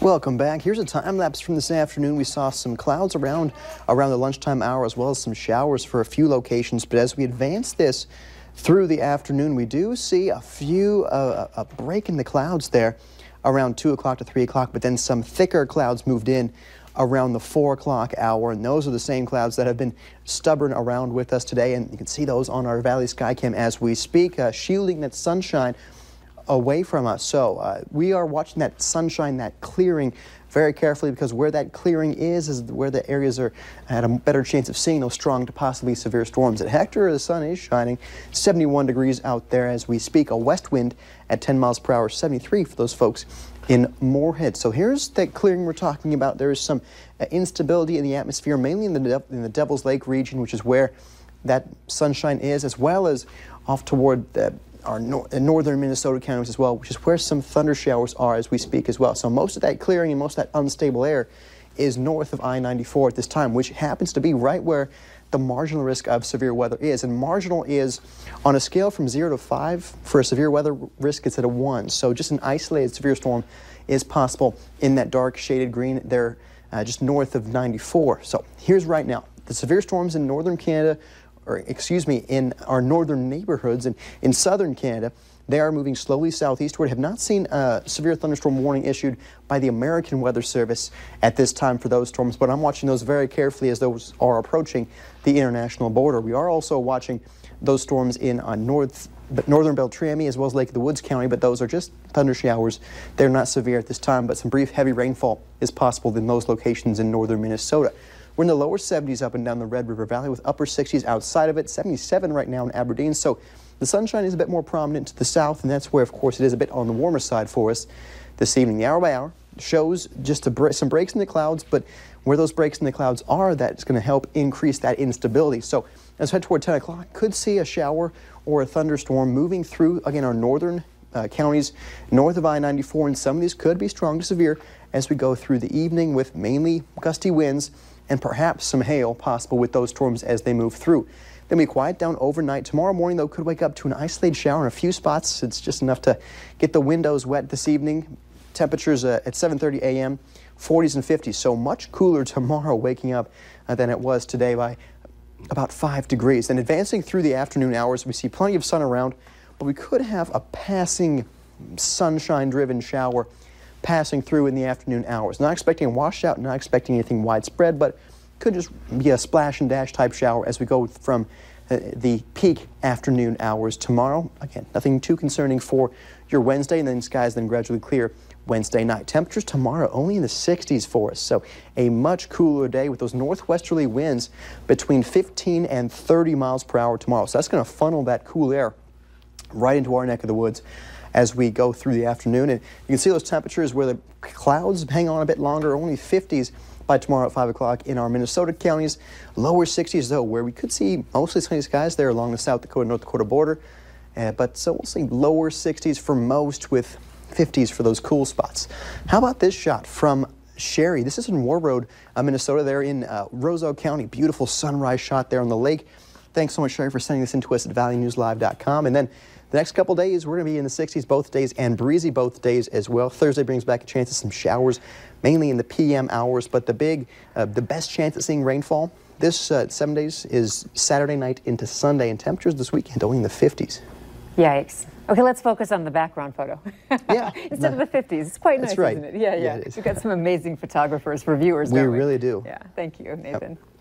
Welcome back. Here's a time lapse from this afternoon. We saw some clouds around around the lunchtime hour as well as some showers for a few locations. But as we advance this through the afternoon, we do see a few uh, a break in the clouds there around 2 o'clock to 3 o'clock, but then some thicker clouds moved in around the 4 o'clock hour. And those are the same clouds that have been stubborn around with us today. And you can see those on our Valley Skycam as we speak, uh, shielding that sunshine away from us. So uh, we are watching that sunshine, that clearing very carefully because where that clearing is is where the areas are at a better chance of seeing those strong to possibly severe storms. At Hector, the sun is shining, 71 degrees out there as we speak. A west wind at 10 miles per hour, 73 for those folks in Moorhead. So here's that clearing we're talking about. There is some uh, instability in the atmosphere, mainly in the, in the Devil's Lake region, which is where that sunshine is, as well as off toward the our nor northern Minnesota counties as well, which is where some thunder showers are as we speak as well. So most of that clearing and most of that unstable air is north of I-94 at this time, which happens to be right where the marginal risk of severe weather is. And marginal is on a scale from 0 to 5 for a severe weather risk, it's at a 1. So just an isolated severe storm is possible in that dark shaded green there uh, just north of 94. So here's right now. The severe storms in northern Canada or excuse me, in our northern neighborhoods and in southern Canada, they are moving slowly southeastward. Have not seen a severe thunderstorm warning issued by the American Weather Service at this time for those storms, but I'm watching those very carefully as those are approaching the international border. We are also watching those storms in uh, north, northern Beltrami as well as Lake of the Woods County, but those are just thunder showers. They're not severe at this time, but some brief heavy rainfall is possible in those locations in northern Minnesota. We're in the lower 70s up and down the Red River Valley with upper 60s outside of it, 77 right now in Aberdeen. So the sunshine is a bit more prominent to the south, and that's where, of course, it is a bit on the warmer side for us this evening. The hour by hour shows just some breaks in the clouds, but where those breaks in the clouds are, that's going to help increase that instability. So as we head toward 10 o'clock, could see a shower or a thunderstorm moving through, again, our northern uh, counties north of I-94, and some of these could be strong to severe as we go through the evening with mainly gusty winds and perhaps some hail possible with those storms as they move through. Then we quiet down overnight. Tomorrow morning, though, could wake up to an isolated shower in a few spots. It's just enough to get the windows wet this evening. Temperatures uh, at 7.30 a.m., 40s and 50s. So much cooler tomorrow waking up uh, than it was today by about 5 degrees. And advancing through the afternoon hours, we see plenty of sun around, but we could have a passing sunshine-driven shower passing through in the afternoon hours. Not expecting a washout, not expecting anything widespread, but could just be a splash and dash type shower as we go from uh, the peak afternoon hours tomorrow. Again, nothing too concerning for your Wednesday, and then skies then gradually clear Wednesday night. Temperatures tomorrow only in the 60s for us, so a much cooler day with those northwesterly winds between 15 and 30 miles per hour tomorrow. So that's going to funnel that cool air right into our neck of the woods as we go through the afternoon. And you can see those temperatures where the clouds hang on a bit longer, only 50s by tomorrow at 5 o'clock in our Minnesota counties. Lower 60s, though, where we could see mostly sunny skies there along the South Dakota North Dakota border. Uh, but so we'll see lower 60s for most with 50s for those cool spots. How about this shot from Sherry? This is in Warroad, uh, Minnesota, there in uh, Roseau County. Beautiful sunrise shot there on the lake. Thanks so much, Sherry, for sending this in to us at valleynewslive.com. And then the next couple days, we're going to be in the 60s both days and breezy both days as well. Thursday brings back a chance of some showers, mainly in the PM hours, but the big, uh, the best chance at seeing rainfall this uh, seven days is Saturday night into Sunday, and temperatures this weekend only in the 50s. Yikes. Okay, let's focus on the background photo. Yeah. Instead no, of the 50s. It's quite nice, right. isn't it? Yeah, yeah. yeah We've got some amazing photographers for viewers, we we? really do. Yeah, thank you, Nathan. Yep.